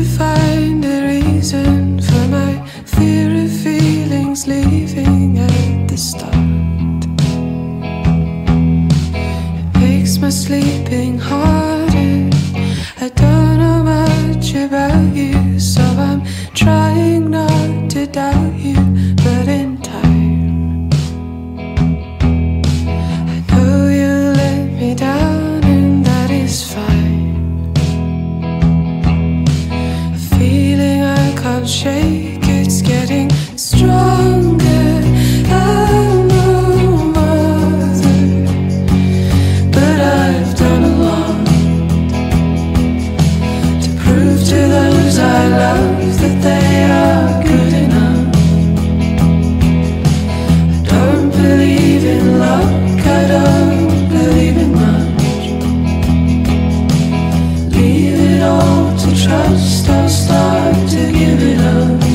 to find a reason for my fear of feelings leaving at the start. It makes my sleeping harder. I don't know much about you. I love that they are good enough. I don't believe in luck, believe in much. Leave it all to trust, start to give it up.